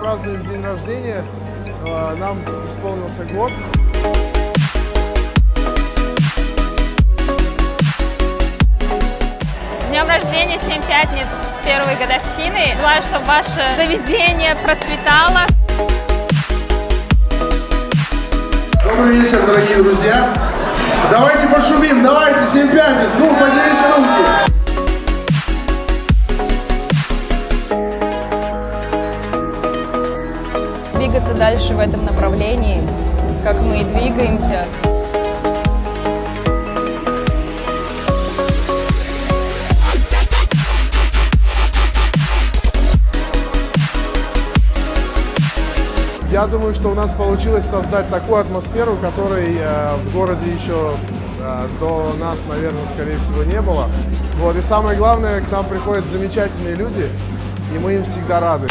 празднуем день рождения. Э, Нам исполнился год. С днем рождения, 7 пятниц с первой годовщины. Желаю, чтобы ваше заведение процветало. Добрый вечер, дорогие друзья. Давайте пошумим, давайте, 7 пятниц. Ну, дальше в этом направлении, как мы и двигаемся. Я думаю, что у нас получилось создать такую атмосферу, которой э, в городе еще э, до нас, наверное, скорее всего, не было. Вот, и самое главное, к нам приходят замечательные люди, и мы им всегда рады.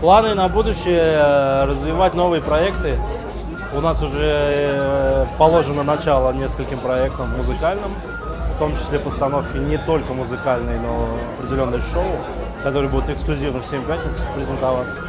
Планы на будущее э, развивать новые проекты. У нас уже э, положено начало нескольким проектам музыкальным, в том числе постановки не только музыкальные, но определенные шоу, которые будут эксклюзивно в 7 пятниц презентоваться.